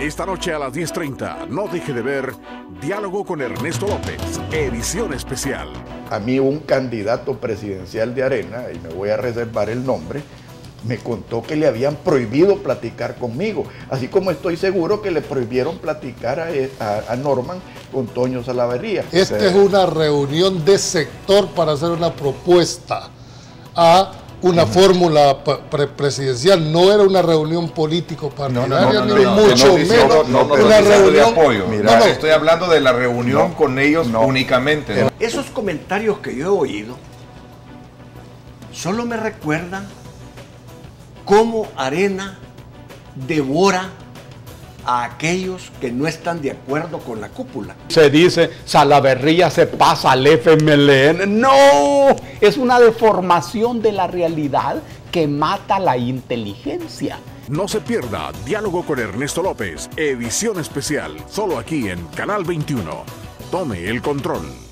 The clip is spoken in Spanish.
Esta noche a las 10.30, no deje de ver Diálogo con Ernesto López, edición especial. A mí un candidato presidencial de Arena, y me voy a reservar el nombre, me contó que le habían prohibido platicar conmigo, así como estoy seguro que le prohibieron platicar a, Norman con Toño Salaverría. Esta es una reunión de sector para hacer una propuesta a una fórmula presidencial, no era una reunión político partidaria, ni mucho menos una reunión de apoyo. no, estoy hablando de la reunión con ellos únicamente. Esos comentarios que yo he oído solo me recuerdan cómo Arena devora a aquellos que no están de acuerdo con la cúpula. Se dice, Salaverría se pasa al FMLN. No, es una deformación de la realidad que mata la inteligencia. No se pierda Diálogo con Ernesto López, edición especial, solo aquí en Canal 21. Tome el control.